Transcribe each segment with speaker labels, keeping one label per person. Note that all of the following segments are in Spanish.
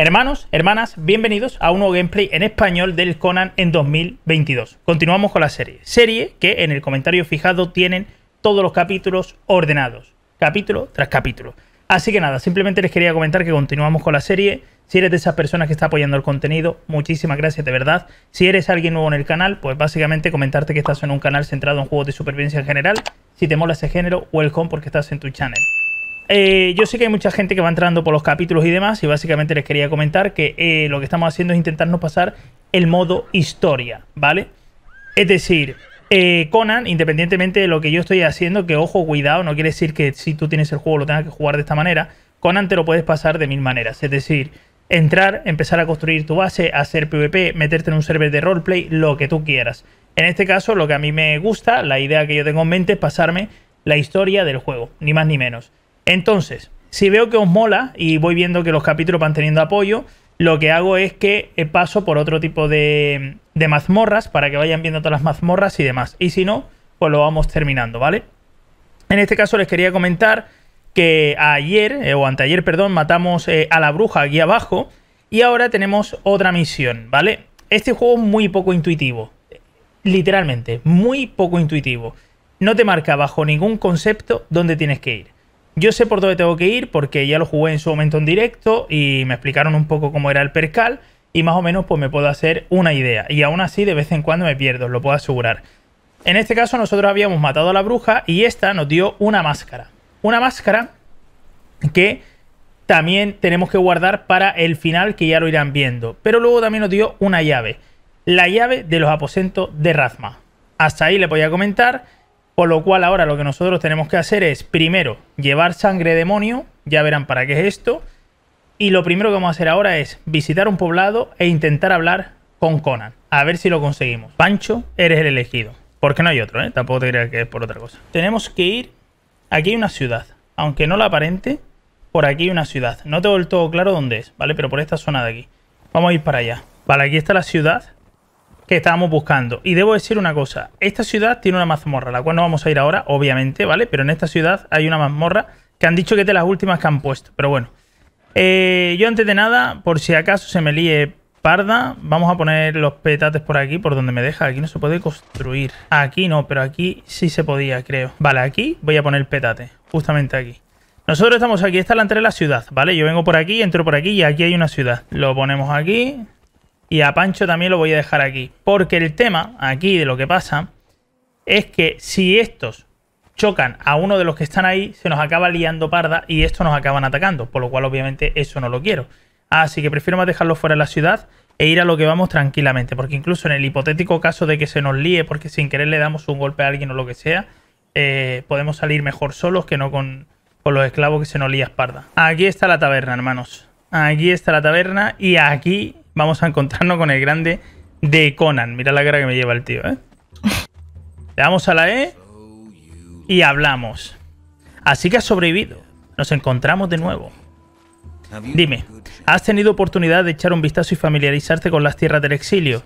Speaker 1: Hermanos, hermanas, bienvenidos a un nuevo gameplay en español del Conan en 2022. Continuamos con la serie. Serie que en el comentario fijado tienen todos los capítulos ordenados. Capítulo tras capítulo. Así que nada, simplemente les quería comentar que continuamos con la serie. Si eres de esas personas que está apoyando el contenido, muchísimas gracias de verdad. Si eres alguien nuevo en el canal, pues básicamente comentarte que estás en un canal centrado en juegos de supervivencia en general. Si te mola ese género, welcome porque estás en tu channel. Eh, yo sé que hay mucha gente que va entrando por los capítulos y demás, y básicamente les quería comentar que eh, lo que estamos haciendo es intentarnos pasar el modo historia, ¿vale? Es decir, eh, Conan, independientemente de lo que yo estoy haciendo, que ojo, cuidado, no quiere decir que si tú tienes el juego lo tengas que jugar de esta manera, Conan te lo puedes pasar de mil maneras, es decir, entrar, empezar a construir tu base, hacer PvP, meterte en un server de roleplay, lo que tú quieras. En este caso, lo que a mí me gusta, la idea que yo tengo en mente es pasarme la historia del juego, ni más ni menos. Entonces, si veo que os mola y voy viendo que los capítulos van teniendo apoyo, lo que hago es que eh, paso por otro tipo de, mazmorras para que vayan viendo todas las mazmorras y demás. Y si no, pues lo vamos terminando, ¿vale? En este caso les quería comentar que ayer, eh, o anteayer, perdón, matamos eh, a la bruja aquí abajo y ahora tenemos otra misión, ¿vale? Este juego es muy poco intuitivo, literalmente, muy poco intuitivo. No te marca bajo ningún concepto dónde tienes que ir. Yo sé por dónde tengo que ir porque ya lo jugué en su momento en directo y me explicaron un poco cómo era el percal y más o menos pues me puedo hacer una idea. Y aún así de vez en cuando me pierdo, lo puedo asegurar. En este caso nosotros habíamos matado a la bruja y esta nos dio una máscara. Una máscara que también tenemos que guardar para el final que ya lo irán viendo. Pero luego también nos dio una llave. La llave de los aposentos de Razma. Hasta ahí le voy a comentar. Por lo cual ahora lo que nosotros tenemos que hacer es, primero, llevar sangre demonio, ya verán para qué es esto, y lo primero que vamos a hacer ahora es visitar un poblado e intentar hablar con Conan, a ver si lo conseguimos. Pancho, eres el elegido, porque no hay otro, ¿eh? tampoco te creas que es por otra cosa. Tenemos que ir, aquí hay una ciudad, aunque no la aparente, por aquí hay una ciudad. No tengo del todo claro dónde es, ¿vale? Pero por esta zona de aquí. Vamos a ir para allá. Vale, aquí está la ciudad que estábamos buscando. Y debo decir una cosa, esta ciudad tiene una mazmorra, la cual no vamos a ir ahora, obviamente, ¿vale? Pero en esta ciudad hay una mazmorra que han dicho que es de las últimas que han puesto, pero bueno. Eh, yo antes de nada, por si acaso se me líe parda, vamos a poner los petates por aquí, por donde me deja. Aquí no se puede construir. Aquí no, pero aquí sí se podía, creo. Vale, aquí voy a poner el petate, justamente aquí. Nosotros estamos aquí, esta es la entrada de la ciudad, ¿vale? Yo vengo por aquí, entro por aquí y aquí hay una ciudad. Lo ponemos aquí, y a Pancho también lo voy a dejar aquí. Porque el tema aquí de lo que pasa es que si estos chocan a uno de los que están ahí, se nos acaba liando parda y estos nos acaban atacando. Por lo cual obviamente eso no lo quiero. Así que prefiero más dejarlo fuera de la ciudad e ir a lo que vamos tranquilamente. Porque incluso en el hipotético caso de que se nos líe porque sin querer le damos un golpe a alguien o lo que sea, eh, podemos salir mejor solos que no con, con los esclavos que se nos lía esparda. Aquí está la taberna, hermanos. Aquí está la taberna y aquí vamos a encontrarnos con el grande de Conan. Mira la cara que me lleva el tío, ¿eh? Le damos a la E y hablamos. Así que has sobrevivido. Nos encontramos de nuevo. Dime, ¿has tenido oportunidad de echar un vistazo y familiarizarte con las tierras del exilio?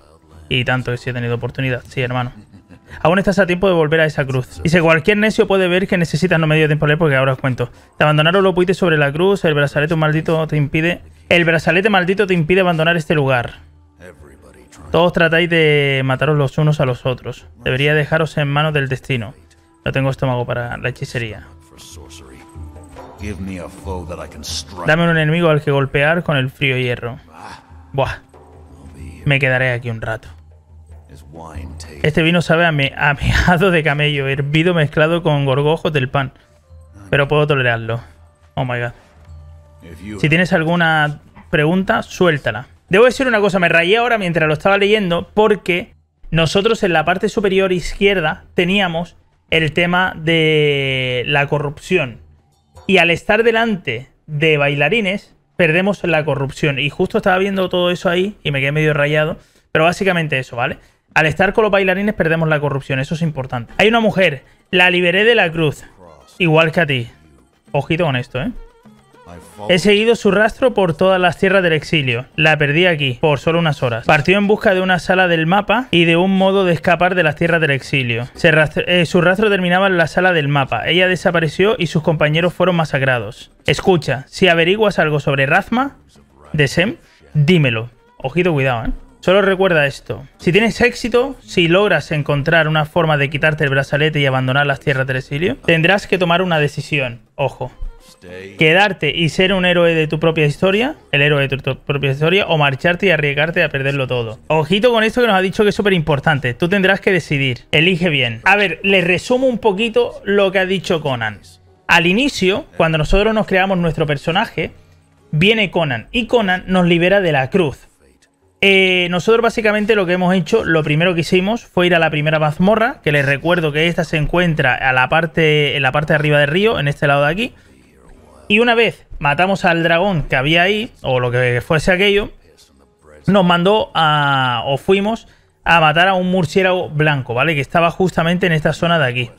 Speaker 1: Y tanto que sí he tenido oportunidad, sí, hermano. Aún estás a tiempo de volver a esa cruz. Si cualquier necio puede ver que necesitas no medio tiempo leer porque ahora os cuento. Te abandonaron los puites sobre la cruz, el brazalete maldito te impide el brazalete maldito te impide abandonar este lugar. Todos tratáis de mataros los unos a los otros. Debería dejaros en manos del destino. No tengo estómago para la hechicería. Dame un enemigo al que golpear con el frío hierro. Buah. Me quedaré aquí un rato. Este vino sabe a, me a meado de camello, hervido mezclado con gorgojos del pan. Pero puedo tolerarlo. Oh my god. Si tienes alguna pregunta, suéltala. Debo decir una cosa, me rayé ahora mientras lo estaba leyendo porque nosotros en la parte superior izquierda teníamos el tema de la corrupción. Y al estar delante de bailarines, perdemos la corrupción. Y justo estaba viendo todo eso ahí y me quedé medio rayado. Pero básicamente eso, ¿vale? Al estar con los bailarines perdemos la corrupción, eso es importante. Hay una mujer, la liberé de la cruz, igual que a ti. Ojito con esto, ¿eh? He seguido su rastro por todas las tierras del exilio. La perdí aquí, por solo unas horas. Partió en busca de una sala del mapa y de un modo de escapar de las tierras del exilio. Eh, su rastro terminaba en la sala del mapa. Ella desapareció y sus compañeros fueron masacrados. Escucha, si averiguas algo sobre Razma, de Sem, dímelo. Ojito, cuidado, ¿eh? Solo recuerda esto. Si tienes éxito, si logras encontrar una forma de quitarte el brazalete y abandonar las tierras del exilio, tendrás que tomar una decisión. Ojo. Quedarte y ser un héroe de tu propia historia, el héroe de tu propia historia, o marcharte y arriesgarte a perderlo todo. Ojito con esto que nos ha dicho que es súper importante. Tú tendrás que decidir. Elige bien. A ver, le resumo un poquito lo que ha dicho Conan. Al inicio, cuando nosotros nos creamos nuestro personaje, viene Conan y Conan nos libera de la cruz. Eh, nosotros básicamente lo que hemos hecho, lo primero que hicimos fue ir a la primera mazmorra, que les recuerdo que esta se encuentra a la parte, en la parte de arriba del río, en este lado de aquí. Y una vez matamos al dragón que había ahí, o lo que fuese aquello, nos mandó a, o fuimos a matar a un murciélago blanco, ¿vale? Que estaba justamente en esta zona de aquí.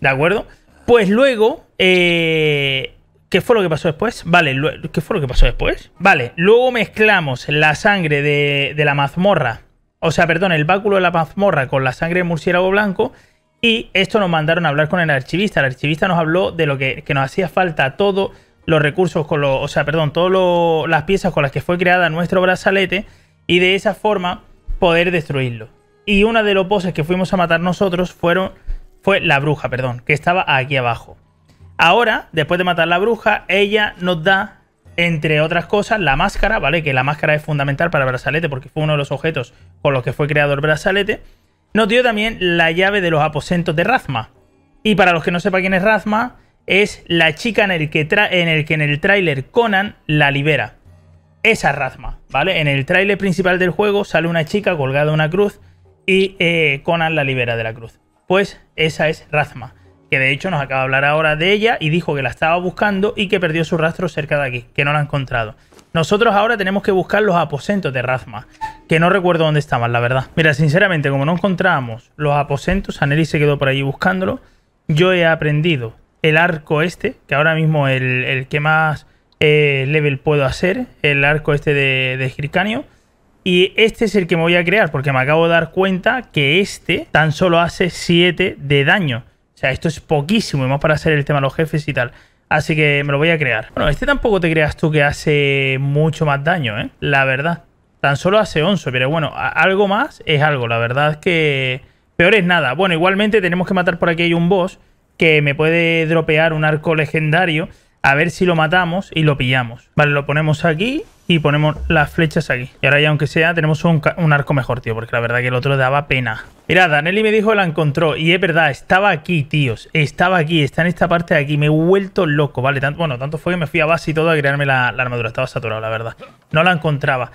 Speaker 1: ¿De acuerdo? Pues luego, eh, ¿Qué fue lo que pasó después? Vale, ¿qué fue lo que pasó después? Vale, luego mezclamos la sangre de, la mazmorra, o sea, perdón, el báculo de la mazmorra con la sangre de murciélago blanco y esto nos mandaron a hablar con el archivista. El archivista nos habló de lo que, nos hacía falta todos los recursos, con los, o sea, perdón, todas las piezas con las que fue creada nuestro brazalete y de esa forma poder destruirlo. Y una de los bosses que fuimos a matar nosotros fueron, fue la bruja, perdón, que estaba aquí abajo. Ahora, después de matar a la bruja, ella nos da, entre otras cosas, la máscara, ¿vale? Que la máscara es fundamental para el brazalete porque fue uno de los objetos con los que fue creado el brazalete. Nos dio también la llave de los aposentos de Razma. Y para los que no sepan quién es Razma, es la chica en el que, en el, que en el tráiler Conan la libera. Esa es Razma, ¿vale? En el tráiler principal del juego sale una chica colgada de una cruz y eh, Conan la libera de la cruz. Pues esa es Razma que de hecho nos acaba de hablar ahora de ella y dijo que la estaba buscando y que perdió su rastro cerca de aquí, que no la ha encontrado. Nosotros ahora tenemos que buscar los aposentos de Razma, que no recuerdo dónde estaban, la verdad. Mira, sinceramente, como no encontramos los aposentos, Aneli se quedó por allí buscándolo. Yo he aprendido el arco este, que ahora mismo el, el que más eh, level puedo hacer, el arco este de, de. Y este es el que me voy a crear, porque me acabo de dar cuenta que este tan solo hace 7 de daño. O sea, esto es poquísimo, y más para hacer el tema de los jefes y tal. Así que me lo voy a crear. Bueno, este tampoco te creas tú que hace mucho más daño, ¿eh? La verdad. Tan solo hace 11, pero bueno, algo más es algo. La verdad es que peor es nada. Bueno, igualmente tenemos que matar por aquí hay un boss que me puede dropear un arco legendario. A ver si lo matamos y lo pillamos. Vale, lo ponemos aquí y ponemos las flechas aquí. Y ahora ya aunque sea tenemos un, arco mejor, tío, porque la verdad que el otro daba pena. Mirad, Danelli me dijo que la encontró y es verdad, estaba aquí, tíos. Estaba aquí, está en esta parte de aquí. Me he vuelto loco, ¿vale? Tanto, bueno, tanto fue que me fui a base y todo a crearme la, armadura. Estaba saturado, la verdad. No la encontraba.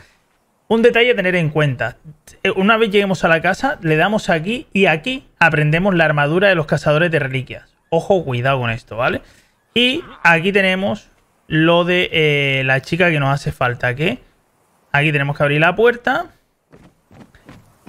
Speaker 1: Un detalle a tener en cuenta. Eh, una vez lleguemos a la casa, le damos aquí y aquí aprendemos la armadura de los cazadores de reliquias. Ojo, cuidado con esto, ¿vale? Y aquí tenemos lo de eh, la chica que nos hace falta. Que aquí tenemos que abrir la puerta.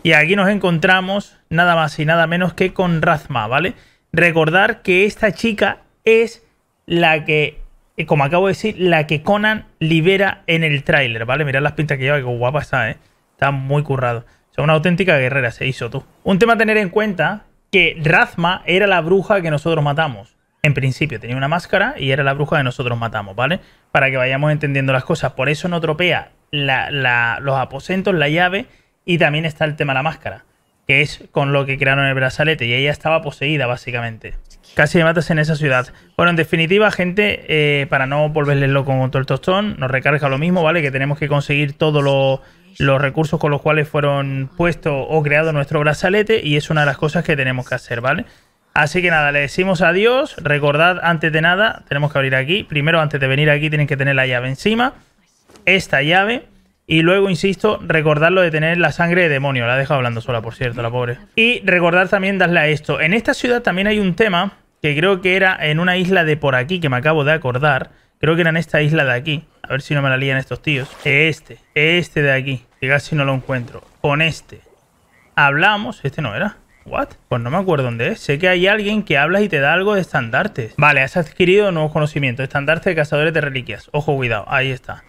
Speaker 1: Y aquí nos encontramos nada más y nada menos que con Razma, ¿vale? Recordar que esta chica es la que, eh, como acabo de decir, la que Conan libera en el tráiler, ¿vale? Mirad las pintas que lleva, que guapa está, ¿eh? Está muy currado. O una auténtica guerrera se hizo tú. Un tema a tener en cuenta, que Razma era la bruja que nosotros matamos en principio tenía una máscara y era la bruja que nosotros matamos, ¿vale? Para que vayamos entendiendo las cosas. Por eso no tropea los aposentos, la llave y también está el tema de la máscara, que es con lo que crearon el brazalete y ella estaba poseída básicamente. Casi me matas en esa ciudad. Bueno, en definitiva, gente, eh, para no volverles loco con todo el tostón, nos recarga lo mismo, ¿vale? Que tenemos que conseguir todos los recursos con los cuales fueron puestos o creado nuestro brazalete y es una de las cosas que tenemos que hacer, ¿vale? Así que nada, le decimos adiós. Recordad, antes de nada, tenemos que abrir aquí. Primero, antes de venir aquí, tienen que tener la llave encima. Esta llave. Y luego, insisto, recordarlo de tener la sangre de demonio. La he dejado hablando sola, por cierto, la pobre. Y recordar también darle a esto. En esta ciudad también hay un tema que creo que era en una isla de por aquí, que me acabo de acordar. Creo que era en esta isla de aquí. A ver si no me la lían estos tíos. Este, este de aquí. Que casi no lo encuentro. Con este. Hablamos. Este no era. ¿What? Pues no me acuerdo dónde es. Sé que hay alguien que habla y te da algo de estandartes. Vale, has adquirido nuevos conocimientos. Estandarte de cazadores de reliquias. Ojo, cuidado. Ahí está.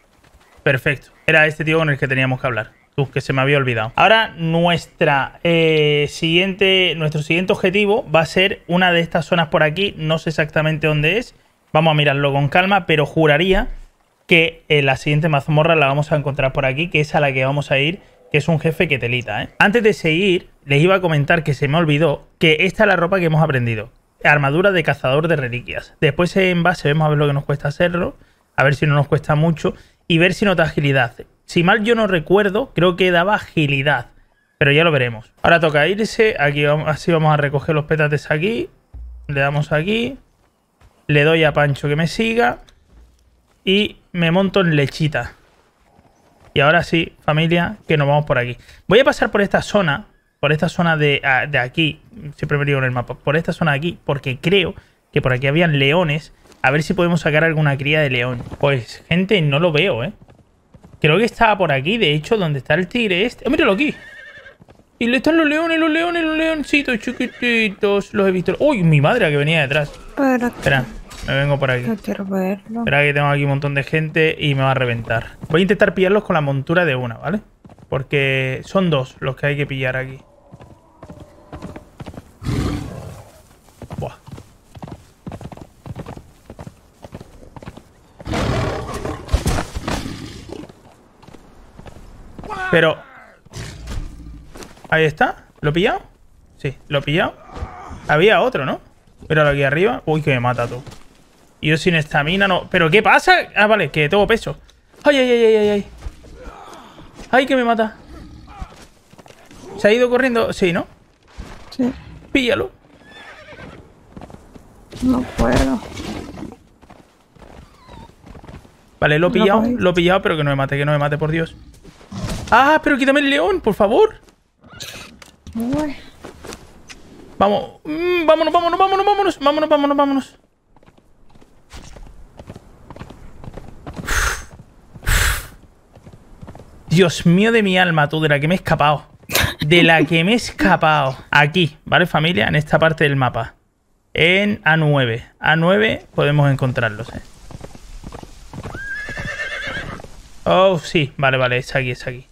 Speaker 1: Perfecto. Era este tío con el que teníamos que hablar. Tú, que se me había olvidado. Ahora, nuestra eh, siguiente, nuestro siguiente objetivo va a ser una de estas zonas por aquí. No sé exactamente dónde es. Vamos a mirarlo con calma, pero juraría que en la siguiente mazmorra la vamos a encontrar por aquí, que es a la que vamos a ir, que es un jefe que telita, ¿eh? Antes de seguir, les iba a comentar que se me olvidó que esta es la ropa que hemos aprendido. Armadura de cazador de reliquias. Después en base vemos a ver lo que nos cuesta hacerlo, a ver si no nos cuesta mucho y ver si nos da agilidad. Si mal yo no recuerdo, creo que daba agilidad, pero ya lo veremos. Ahora toca irse, aquí así vamos a recoger los petates aquí, le damos aquí, le doy a Pancho que me siga y me monto en lechita. Y ahora sí, familia, que nos vamos por aquí. Voy a pasar por esta zona, por esta zona de, de aquí, siempre me digo en el mapa, por esta zona de aquí, porque creo que por aquí habían leones. A ver si podemos sacar alguna cría de león. Pues, gente, no lo veo, ¿eh? Creo que estaba por aquí, de hecho, donde está el tigre este. ¡Oh, míralo aquí! Y le están los leones, los leones, los leoncitos chiquititos. Los he visto. ¡Uy! Mi madre que venía detrás. Espera. Me vengo por aquí.
Speaker 2: No quiero verlo.
Speaker 1: Espera que tengo aquí un montón de gente y me va a reventar. Voy a intentar pillarlos con la montura de una, ¿vale? Porque son dos los que hay que pillar aquí. Buah. Pero... Ahí está. ¿Lo he pillado? Sí, lo he pillado. Había otro, ¿no? Míralo aquí arriba. Uy, que me mata tú. Y yo sin estamina no... ¿Pero qué pasa? Ah, vale, que tengo peso. ¡Ay, ay, ay, ay, ay! ¡Ay, que me mata! ¿Se ha ido corriendo? Sí, ¿no?
Speaker 2: Sí.
Speaker 1: Píllalo.
Speaker 2: No puedo.
Speaker 1: Vale, lo he pillado, lo he pillado, pero que no me mate, que no me mate, por Dios. ¡Ah, pero quítame el león, por favor!
Speaker 2: Uy.
Speaker 1: Vamos, mm, vámonos, vámonos, vámonos, vámonos, vámonos, vámonos, vámonos. Dios mío de mi alma, tú, de la que me he escapado. De la que me he escapado. Aquí, ¿vale, familia? En esta parte del mapa. En A9. A9 podemos encontrarlos, ¿eh? Oh, sí. Vale, vale, es aquí, es aquí.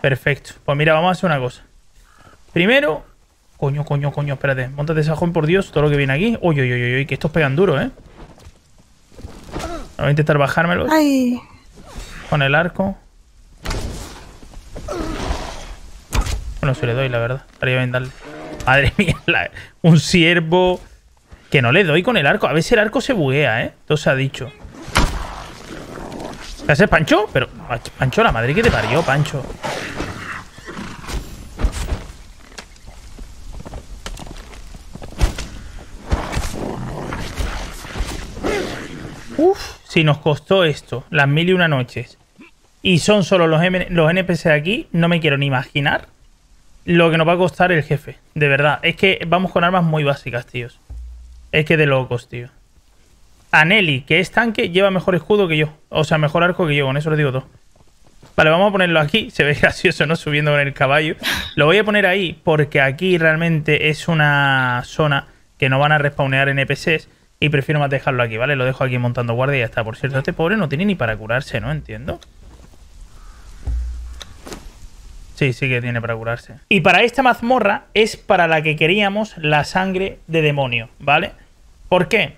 Speaker 1: Perfecto. Pues mira, vamos a hacer una cosa. Primero... Coño, coño, coño, espérate. Móntate ese sajón, por Dios, todo lo que viene aquí. Uy, uy, uy, uy, que estos pegan duro, ¿eh? Voy a intentar bajármelos
Speaker 2: Ay.
Speaker 1: con el arco. Bueno, se le doy, la verdad. Estaría darle. Madre mía, un ciervo. Que no le doy con el arco. A veces el arco se buguea, ¿eh? Todo se ha dicho. ¿Qué haces, Pancho? Pero, Pancho, la madre que te parió, Pancho. Uf, si nos costó esto, las mil y una noches. Y son solo los, M- los NPC de aquí, no me quiero ni imaginar lo que nos va a costar el jefe. De verdad, es que vamos con armas muy básicas, tíos. Es que de locos, tío. Aneli, que es tanque, lleva mejor escudo que yo. O sea, mejor arco que yo, con eso lo digo todo. Vale, vamos a ponerlo aquí. Se ve gracioso, ¿no? Subiendo con el caballo. Lo voy a poner ahí porque aquí realmente es una zona que no van a respawnear NPCs. Y prefiero más dejarlo aquí, ¿vale? Lo dejo aquí montando guardia y ya está. Por cierto, este pobre no tiene ni para curarse, ¿no? Entiendo. Sí, sí que tiene para curarse. Y para esta mazmorra es para la que queríamos la sangre de demonio, ¿vale? ¿Por qué?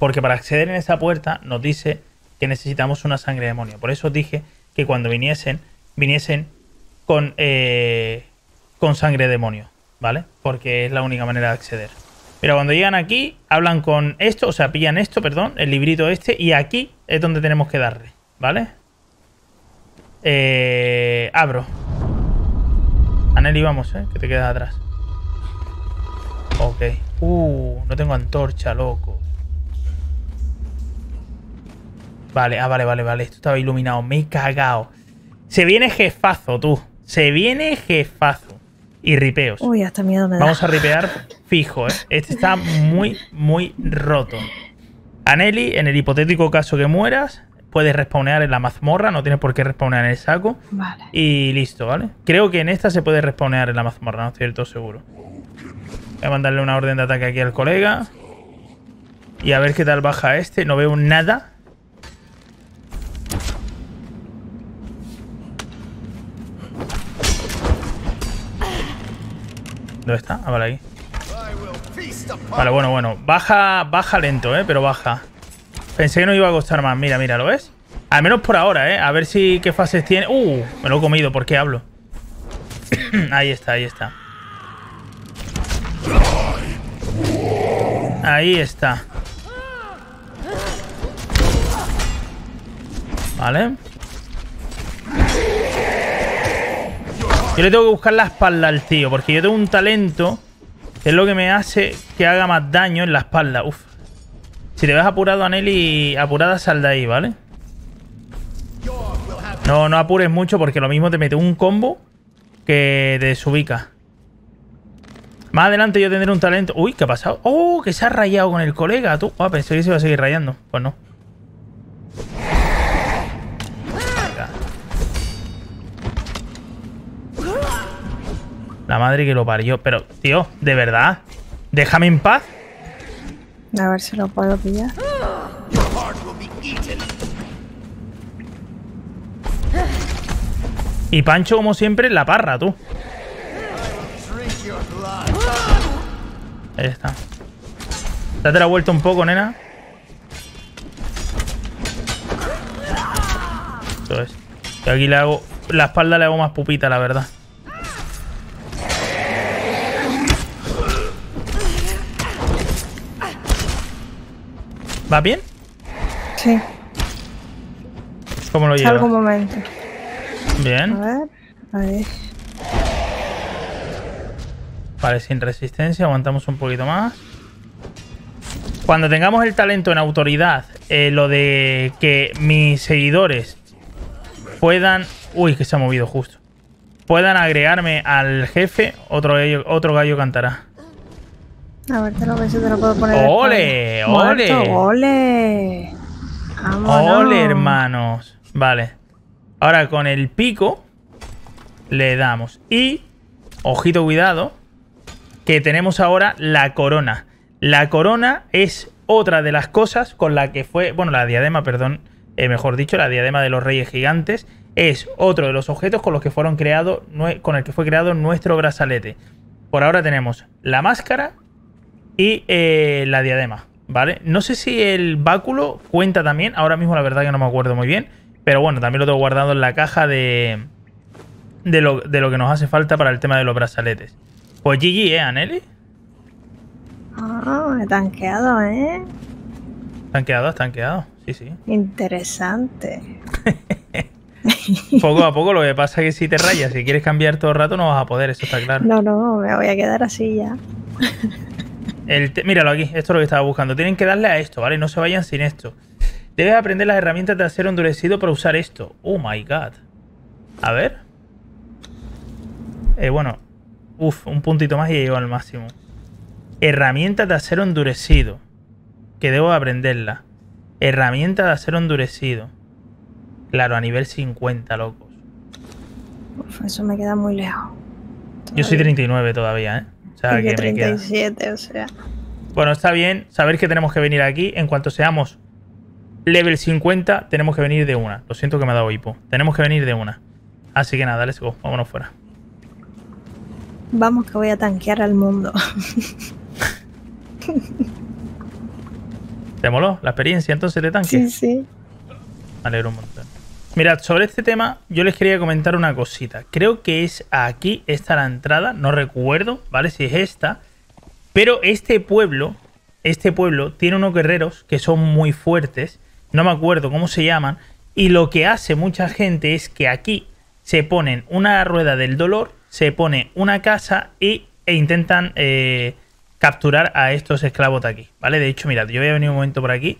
Speaker 1: Porque para acceder en esa puerta nos dice que necesitamos una sangre de demonio. Por eso os dije que cuando viniesen, viniesen con, eh, con sangre de demonio, ¿vale? Porque es la única manera de acceder. Pero cuando llegan aquí, hablan con esto, o sea, pillan esto, perdón, el librito este, y aquí es donde tenemos que darle, ¿vale? Eh, abro. Aneli, vamos, ¿eh? Que te quedas atrás. Ok. Uh, no tengo antorcha, loco. Vale, ah, vale, vale, vale. Esto estaba iluminado. Me he cagado. Se viene jefazo, tú. Se viene jefazo. Y ripeos.
Speaker 2: Uy, hasta miedo me da.
Speaker 1: Vamos a ripear fijo, ¿eh? Este está muy, muy roto. Aneli, en el hipotético caso que mueras, puedes respawnear en la mazmorra, no tienes por qué respawnear en el saco.
Speaker 2: Vale.
Speaker 1: Y listo, ¿vale? Creo que en esta se puede respawnear en la mazmorra, no estoy del todo seguro. Voy a mandarle una orden de ataque aquí al colega. Y a ver qué tal baja este. No veo nada. ¿Dónde está? Ah, vale, ahí. Vale, bueno, bueno. Baja, baja lento, ¿eh? Pero baja. Pensé que no iba a costar más. Mira, mira, ¿lo ves? Al menos por ahora, ¿eh? A ver si qué fases tiene. ¡Uh! Me lo he comido, ¿por qué hablo? ahí está, ahí está. Ahí está. Vale. Yo le tengo que buscar la espalda al tío, porque yo tengo un talento que es lo que me hace que haga más daño en la espalda. Uf. Si te ves apurado, Aneli, apurada, sal de ahí, ¿vale? No, no apures mucho porque lo mismo te mete un combo que te desubica. Más adelante yo tendré un talento. Uy, ¿qué ha pasado? ¡Oh! Que se ha rayado con el colega, tú. Ah, pensé que se iba a seguir rayando. Pues no. La madre que lo parió. Pero, tío, de verdad. Déjame en paz.
Speaker 2: A ver si lo puedo pillar.
Speaker 1: Y Pancho, como siempre, la parra, tú. Ahí está. Date la vuelta un poco, nena. Eso es. Y aquí le hago... La espalda le hago más pupita, la verdad. ¿Va bien?
Speaker 2: Sí.
Speaker 1: ¿Cómo lo lleva?
Speaker 2: Algún momento.
Speaker 1: Bien.
Speaker 2: A ver. Ahí.
Speaker 1: Vale, sin resistencia, aguantamos un poquito más. Cuando tengamos el talento en autoridad, eh, lo de que mis seguidores puedan... Uy, que se ha movido justo. Puedan agregarme al jefe, otro gallo cantará.
Speaker 2: A ver, te lo ves si te lo puedo poner.
Speaker 1: ¡Ole! ¡Ole!
Speaker 2: ¡Ole! Vámonos.
Speaker 1: ¡Ole, hermanos! Vale. Ahora con el pico le damos. Y, ojito, cuidado, que tenemos ahora la corona. La corona es otra de las cosas con la que fue, bueno, la diadema, perdón, eh, mejor dicho, la diadema de los reyes gigantes, es otro de los objetos con los que fueron creados, con el que fue creado nuestro brazalete. Por ahora tenemos la máscara y eh, la diadema, ¿vale? No sé si el báculo cuenta también, ahora mismo la verdad que no me acuerdo muy bien, pero bueno, también lo tengo guardado en la caja de, de, lo, de lo que nos hace falta para el tema de los brazaletes. Pues GG, ¿eh, Aneli?
Speaker 2: Ah, he tanqueado, ¿eh?
Speaker 1: Tanqueado, tanqueado. Sí, sí.
Speaker 2: Interesante.
Speaker 1: Poco a poco lo que pasa es que si te rayas, si quieres cambiar todo el rato, no vas a poder, eso está claro.
Speaker 2: No, no, me voy a quedar así ya.
Speaker 1: El Míralo aquí, esto es lo que estaba buscando. Tienen que darle a esto, ¿vale? No se vayan sin esto. Debes aprender las herramientas de acero endurecido para usar esto. Oh my god. A ver. Eh, bueno. Uf, un puntito más y llego al máximo. Herramientas de acero endurecido. Que debo aprenderla. Herramienta de acero endurecido. Claro, a nivel 50, locos.
Speaker 2: Uf, eso me queda muy lejos.
Speaker 1: Yo soy 39 todavía, ¿eh? O sea,
Speaker 2: Y yo
Speaker 1: que me queda.
Speaker 2: 37, o sea.
Speaker 1: Bueno, está bien saber que tenemos que venir aquí. En cuanto seamos level 50, tenemos que venir de una. Lo siento que me ha dado hipo. Tenemos que venir de una. Así que nada, let's go. Vámonos fuera.
Speaker 2: Vamos que voy a tanquear al mundo.
Speaker 1: ¿Te moló la experiencia entonces de tanque?
Speaker 2: sí, sí.
Speaker 1: Me alegro un montón. Mirad, sobre este tema yo les quería comentar una cosita. Creo que es aquí, esta la entrada, no recuerdo, ¿vale? Si es esta. Pero este pueblo, este pueblo tiene unos guerreros que son muy fuertes. No me acuerdo cómo se llaman. Y lo que hace mucha gente es que aquí se ponen una rueda del dolor, se pone una casa y, e intentan eh, capturar a estos esclavos de aquí, ¿vale? De hecho, mirad, yo voy a venir un momento por aquí.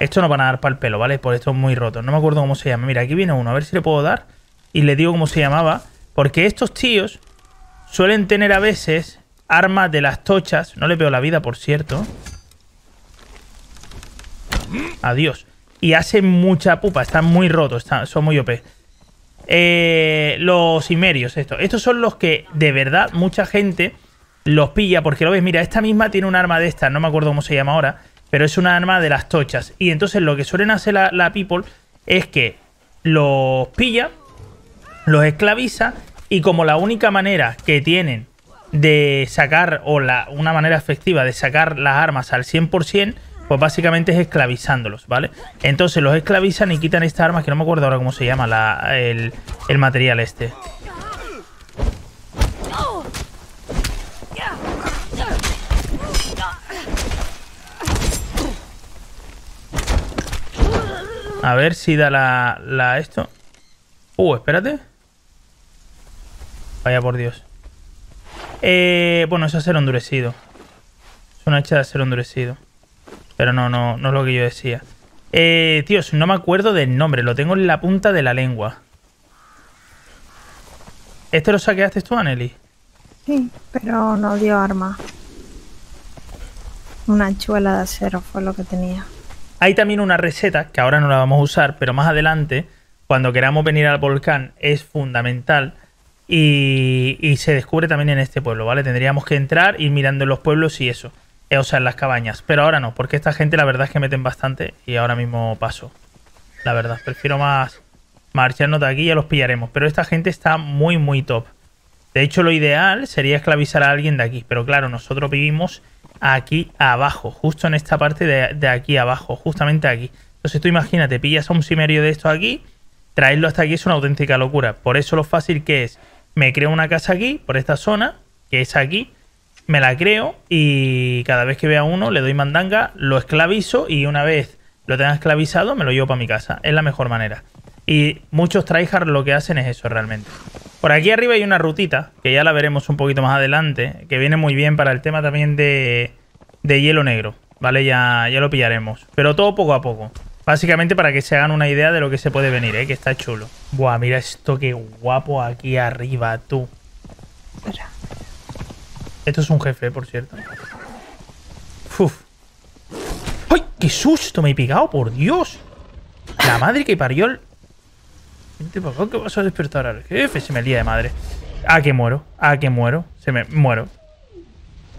Speaker 1: Esto no van a dar para el pelo, ¿vale? Por esto es muy roto. No me acuerdo cómo se llama. Mira, aquí viene uno. A ver si le puedo dar. Y le digo cómo se llamaba. Porque estos tíos suelen tener a veces armas de las tochas. No le veo la vida, por cierto. Adiós. Y hacen mucha pupa. Están muy rotos. Están, son muy OP. Eh, los Imerios, esto. Estos son los que de verdad mucha gente los pilla. Porque lo ves, mira, esta misma tiene un arma de estas. No me acuerdo cómo se llama ahora. Pero es una arma de las tochas. Y entonces lo que suelen hacer la, people es que los pilla, los esclaviza. Y como la única manera que tienen de sacar, o la, una manera efectiva de sacar las armas al 100%, pues básicamente es esclavizándolos, ¿vale? Entonces los esclavizan y quitan estas armas, que no me acuerdo ahora cómo se llama la, el, el material este. A ver si da la, esto. Uh, espérate. Vaya por Dios. Eh, bueno, es acero endurecido. Es una hacha de acero endurecido. Pero no, no, no es lo que yo decía. Eh, tíos, no me acuerdo del nombre. Lo tengo en la punta de la lengua. ¿Este lo saqueaste tú, Aneli?
Speaker 2: Sí, pero no dio arma. Una chuela de acero fue lo que tenía.
Speaker 1: Hay también una receta que ahora no la vamos a usar, pero más adelante, cuando queramos venir al volcán, es fundamental. Y, y se descubre también en este pueblo, ¿vale? Tendríamos que entrar, ir mirando en los pueblos y eso. eh, o sea, en las cabañas. Pero ahora no, porque esta gente la verdad es que meten bastante y ahora mismo paso. La verdad, prefiero más marcharnos de aquí y ya los pillaremos. Pero esta gente está muy, muy top. De hecho, lo ideal sería esclavizar a alguien de aquí. Pero claro, nosotros vivimos aquí abajo, justo en esta parte de, aquí abajo, justamente aquí. Entonces tú imagínate, pillas a un simerio de estos aquí, traerlo hasta aquí es una auténtica locura. Por eso lo fácil que es, me creo una casa aquí, por esta zona, que es aquí, me la creo y cada vez que vea uno le doy mandanga, lo esclavizo y una vez lo tenga esclavizado me lo llevo para mi casa. Es la mejor manera. Y muchos tryhard lo que hacen es eso realmente. Por aquí arriba hay una rutita, que ya la veremos un poquito más adelante, que viene muy bien para el tema también de, de hielo negro. ¿Vale? Ya, ya lo pillaremos. Pero todo poco a poco. Básicamente para que se hagan una idea de lo que se puede venir, ¿eh? Que está chulo. Buah, mira esto qué guapo aquí arriba, tú. Esto es un jefe, por cierto. Uf. ¡Ay! ¡Qué susto me he pegado, por Dios! La madre que parió el... Vente para acá que vas a despertar al jefe. Se me lía de madre. Ah, que muero. Ah, que muero. Se me... Muero.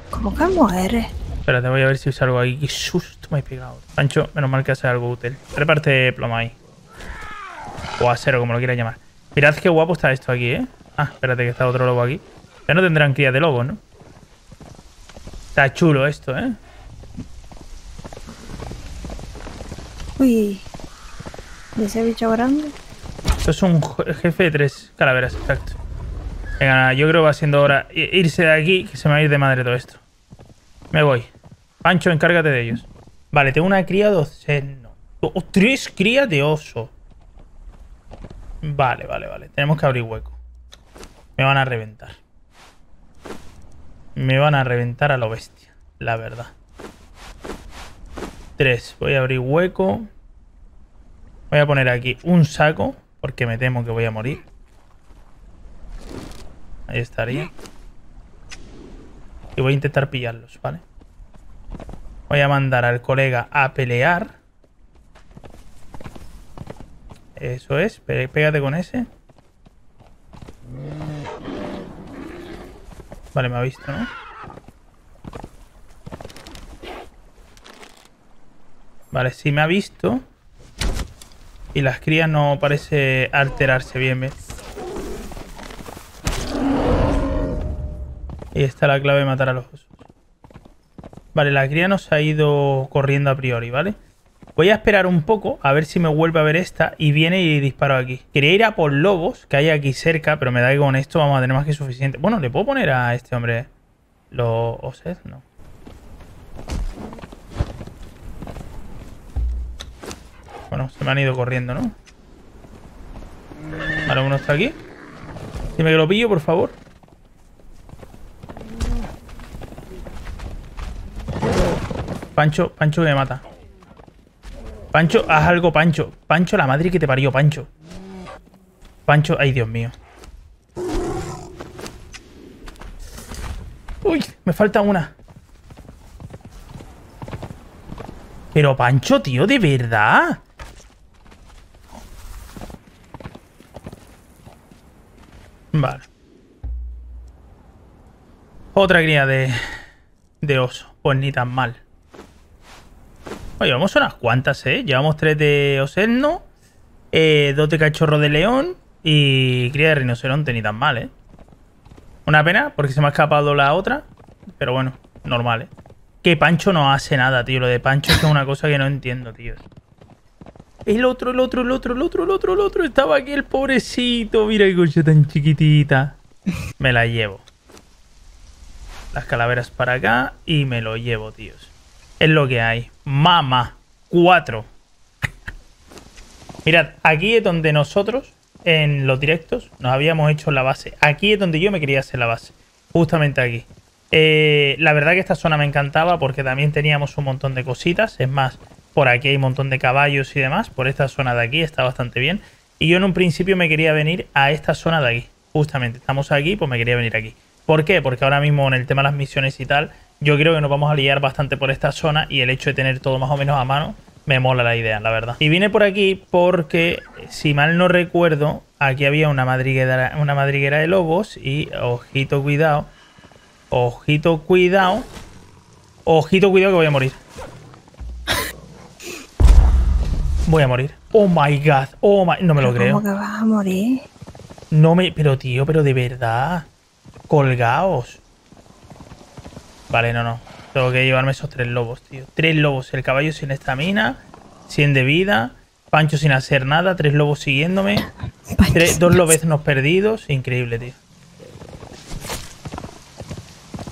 Speaker 2: ¿Cómo que muere?
Speaker 1: Espérate, voy a ver si salgo ahí. Qué susto me he pegado. Pancho, menos mal que hace algo útil. Reparte plomo ahí. O acero, como lo quieras llamar. Mirad qué guapo está esto aquí, ¿eh? Ah, espérate que está otro lobo aquí. Ya no tendrán cría de lobos, ¿no? Está chulo esto, ¿eh?
Speaker 2: Uy. ¿Y ese bicho grande?
Speaker 1: Esto es un je- jefe de tres calaveras, exacto. Venga, yo creo que va siendo hora irse de aquí, que se me va a ir de madre todo esto. Me voy. Pancho, encárgate de ellos. Vale, tengo una cría de oceno. Oh, tres crías de oso. Vale, vale, vale. Tenemos que abrir hueco. Me van a reventar. Me van a reventar a lo bestia, la verdad. Tres. Voy a abrir hueco. Voy a poner aquí un saco, porque me temo que voy a morir. Ahí estaría. Y voy a intentar pillarlos, ¿vale? Voy a mandar al colega a pelear. Eso es, pégate con ese. Vale, me ha visto, ¿no? Vale, sí me ha visto. Y las crías no parece alterarse bien, ¿ves? Y está la clave de matar a los osos. Vale, la cría nos ha ido corriendo a priori, ¿vale? Voy a esperar un poco a ver si me vuelve a ver esta y viene y disparo aquí. Quería ir a por lobos que hay aquí cerca, pero me da que con esto vamos a tener más que suficiente. Bueno, ¿le puedo poner a este hombre los oses? No. Bueno, se me han ido corriendo, ¿no? Ahora uno está aquí. Dime que lo pillo, por favor. Pancho, Pancho que me mata. Pancho, haz algo, Pancho. Pancho, la madre que te parió, Pancho. Pancho, ay, Dios mío. Uy, me falta una. Pero Pancho, tío, de verdad. Otra cría de, de oso. Pues ni tan mal. Oye, unas cuantas, ¿eh? Llevamos tres de oserno, eh, dos de cachorro de león y cría de rinoceronte, ni tan mal, ¿eh? Una pena, porque se me ha escapado la otra. Pero bueno, normal, ¿eh? Que Pancho no hace nada, tío. Lo de Pancho es una cosa que no entiendo, tío. El otro, el otro, el otro, el otro, el otro, el otro. Estaba aquí el pobrecito. Mira qué cosa tan chiquitita. Me la llevo. Las calaveras para acá y me lo llevo, tíos. Es lo que hay. Mama. Cuatro. Mirad, aquí es donde nosotros, en los directos, nos habíamos hecho la base. Aquí es donde yo me quería hacer la base. Justamente aquí. Eh, la verdad que esta zona me encantaba porque también teníamos un montón de cositas. Es más, por aquí hay un montón de caballos y demás. Por esta zona de aquí está bastante bien. Y yo en un principio me quería venir a esta zona de aquí. Justamente, estamos aquí, pues me quería venir aquí. ¿Por qué? Porque ahora mismo en el tema de las misiones y tal, yo creo que nos vamos a liar bastante por esta zona y el hecho de tener todo más o menos a mano me mola la idea, la verdad. Y vine por aquí porque, si mal no recuerdo, aquí había una madriguera, una madriguera de lobos y, ojito, cuidado, ojito, cuidado, ojito, cuidado que voy a morir. Voy a morir. Oh my god. Oh my... No me lo creo.
Speaker 2: ¿Cómo que vas a morir?
Speaker 1: No me... Pero tío, pero de verdad. Colgaos. Vale, no, no. Tengo que llevarme esos tres lobos, tío. Tres lobos. El caballo sin estamina. Sin de vida. Pancho sin hacer nada. Tres lobos siguiéndome. Tres, dos lobeznos perdidos. Increíble, tío.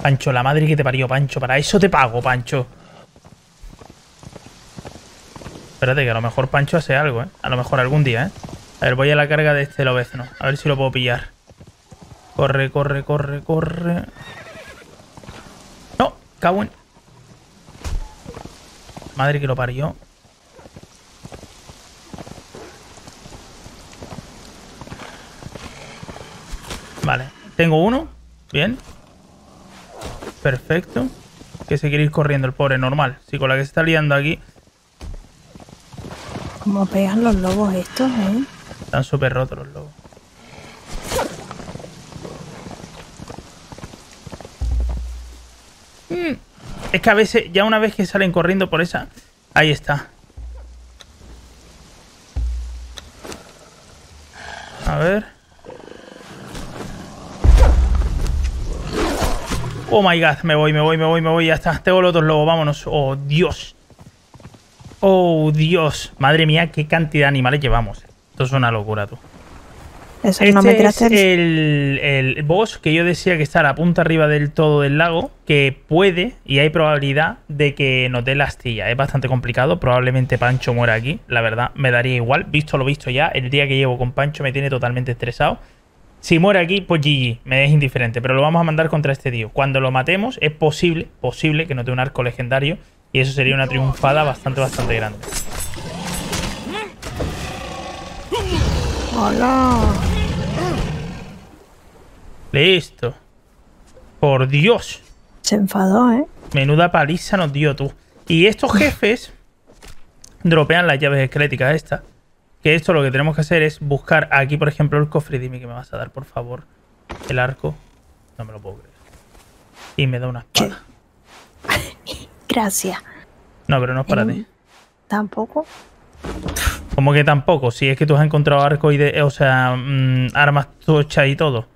Speaker 1: Pancho, la madre que te parió, Pancho. Para eso te pago, Pancho. Espérate, que a lo mejor Pancho hace algo, ¿eh? A lo mejor algún día, ¿eh? A ver, voy a la carga de este lobezno. A ver si lo puedo pillar. Corre, corre, corre, corre. No, cago en... Madre que lo parió. Vale, tengo uno. Bien. Perfecto. Que se quiere ir corriendo el pobre, normal. Si con la que se está liando aquí...
Speaker 2: ¿Cómo pegan los lobos estos, eh?
Speaker 1: Están súper rotos los lobos. Mm. Es que a veces, ya una vez que salen corriendo por esa... Ahí está. A ver. Oh my god, me voy, me voy, me voy, me voy, ya está. Tengo los otros lobos, vámonos. Oh, Dios. Oh, Dios. Madre mía, qué cantidad de animales llevamos. Esto es una locura, tú.
Speaker 2: Eso
Speaker 1: Este
Speaker 2: no me
Speaker 1: es el, el boss que yo decía que está a la punta arriba del todo del lago, que puede y hay probabilidad de que nos dé la astilla. Es bastante complicado, probablemente Pancho muera aquí, la verdad, me daría igual. Visto lo visto ya, el día que llevo con Pancho me tiene totalmente estresado. Si muere aquí, pues GG, me es indiferente, pero lo vamos a mandar contra este tío. Cuando lo matemos, es posible, posible que nos dé un arco legendario y eso sería una triunfada bastante, bastante grande.
Speaker 2: Hola.
Speaker 1: Listo. Por Dios.
Speaker 2: Se enfadó, ¿eh?
Speaker 1: Menuda paliza nos dio tú. Y estos jefes dropean las llaves esqueléticas estas. Que esto lo que tenemos que hacer es buscar aquí, por ejemplo, el cofre. Dime que me vas a dar, por favor. El arco. No me lo puedo creer. Y me da una espada.
Speaker 2: Gracias.
Speaker 1: No, pero no es para ti.
Speaker 2: Tampoco.
Speaker 1: Como que tampoco. Si es que tú has encontrado arco y de, o sea, mm, armas tochas y todo.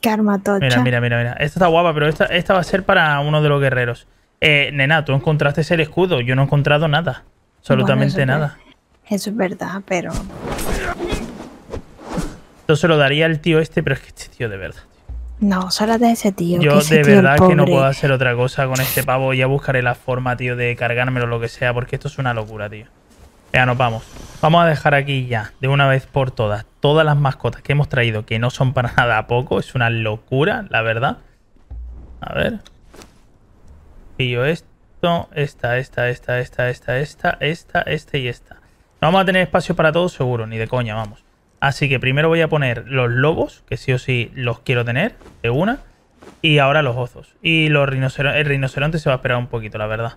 Speaker 2: ¿Qué arma tocha?
Speaker 1: Mira, mira, mira, mira. Esta está guapa, pero esta, esta va a ser para uno de los guerreros. Eh, nena, tú encontraste el escudo. Yo no he encontrado nada. Absolutamente
Speaker 2: Bueno, eso es
Speaker 1: nada.
Speaker 2: ver- Eso es verdad, pero...
Speaker 1: Esto se lo daría al tío este, pero es que este tío de verdad.
Speaker 2: No, solo de ese tío.
Speaker 1: Yo
Speaker 2: ese
Speaker 1: de
Speaker 2: tío,
Speaker 1: verdad que no puedo hacer otra cosa con este pavo. Ya buscaré la forma, tío, de cargármelo o lo que sea, porque esto es una locura, tío. Ya nos vamos. Vamos a dejar aquí ya, de una vez por todas, todas las mascotas que hemos traído, que no son para nada poco. Es una locura, la verdad. A ver. Pillo esto, esta, esta, esta, esta, esta, esta, esta, este y esta. No vamos a tener espacio para todos, seguro, ni de coña, vamos. Así que primero voy a poner los lobos, que sí o sí los quiero tener, de una. Y ahora los osos. Y los el rinoceronte se va a esperar un poquito, la verdad.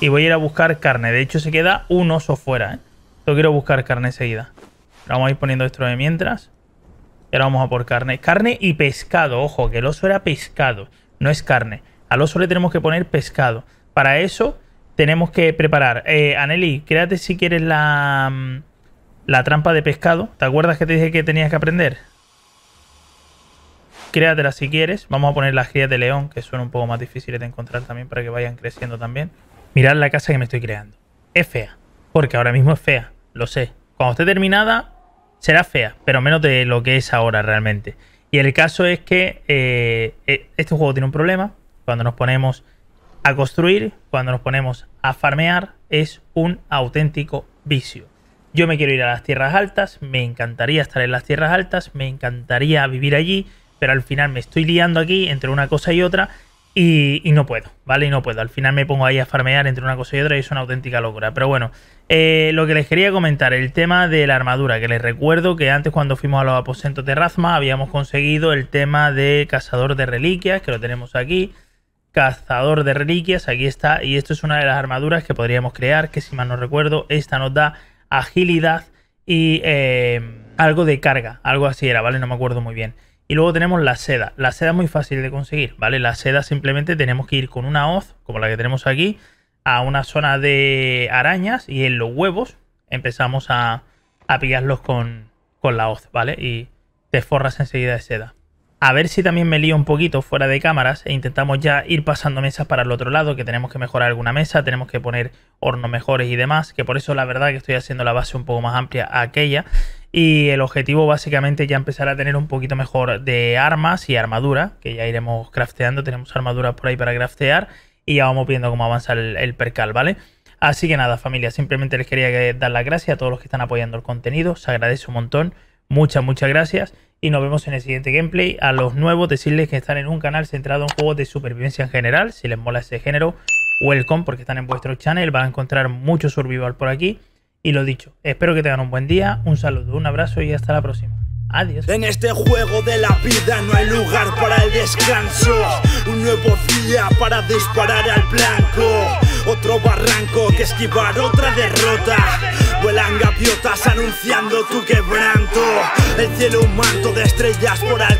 Speaker 1: Y voy a ir a buscar carne. De hecho, se queda un oso fuera, ¿eh? Yo quiero buscar carne enseguida. Vamos a ir poniendo esto de mientras. Y ahora vamos a por carne. Carne y pescado. Ojo, que el oso era pescado. No es carne. Al oso le tenemos que poner pescado. Para eso tenemos que preparar. Eh, Aneli, créate si quieres la, mm, la trampa de pescado. ¿Te acuerdas que te dije que tenías que aprender? créatelas si quieres. Vamos a poner las crías de león, que son un poco más difíciles de encontrar también para que vayan creciendo también. Mirad la casa que me estoy creando. Es fea, porque ahora mismo es fea, lo sé. Cuando esté terminada, será fea, pero menos de lo que es ahora realmente. Y el caso es que eh, eh, este juego tiene un problema. Cuando nos ponemos a construir, cuando nos ponemos a farmear, es un auténtico vicio. Yo me quiero ir a las tierras altas, me encantaría estar en las tierras altas, me encantaría vivir allí, pero al final me estoy liando aquí entre una cosa y otra y, no puedo, ¿vale? Y no puedo. Al final me pongo ahí a farmear entre una cosa y otra y es una auténtica locura. Pero bueno, eh, lo que les quería comentar, el tema de la armadura, que les recuerdo que antes cuando fuimos a los aposentos de Razma habíamos conseguido el tema de cazador de reliquias, que lo tenemos aquí. Cazador de reliquias, aquí está. Y esto es una de las armaduras que podríamos crear, que si mal no recuerdo, esta nos da agilidad y eh, algo de carga, algo así era, ¿vale? No me acuerdo muy bien. Y luego tenemos la seda. La seda es muy fácil de conseguir, ¿vale? La seda simplemente tenemos que ir con una hoz, como la que tenemos aquí, a una zona de arañas y en los huevos empezamos a, a pillarlos con, con la hoz, ¿vale? Y te forras enseguida de seda. A ver si también me lío un poquito fuera de cámaras e intentamos ya ir pasando mesas para el otro lado, que tenemos que mejorar alguna mesa, tenemos que poner hornos mejores y demás, que por eso la verdad que estoy haciendo la base un poco más amplia aquella. Y el objetivo básicamente ya empezar a tener un poquito mejor de armas y armadura, que ya iremos crafteando, tenemos armaduras por ahí para craftear y ya vamos viendo cómo avanza el, el percal, ¿vale? Así que nada familia, simplemente les quería dar las gracias a todos los que están apoyando el contenido, se agradece un montón, muchas, muchas gracias y nos vemos en el siguiente gameplay. A los nuevos decirles que están en un canal centrado en juegos de supervivencia en general. Si les mola ese género, welcome porque están en vuestro channel. Van a encontrar mucho survival por aquí. Y lo dicho, espero que tengan un buen día, un saludo, un abrazo y hasta la próxima. Adiós.
Speaker 3: En este juego de la vida no hay lugar para el descanso. Un nuevo día para disparar al blanco. Otro barranco que esquivar otra derrota. Vuelan gaviotas anunciando tu quebranto. El cielo un manto de estrellas por al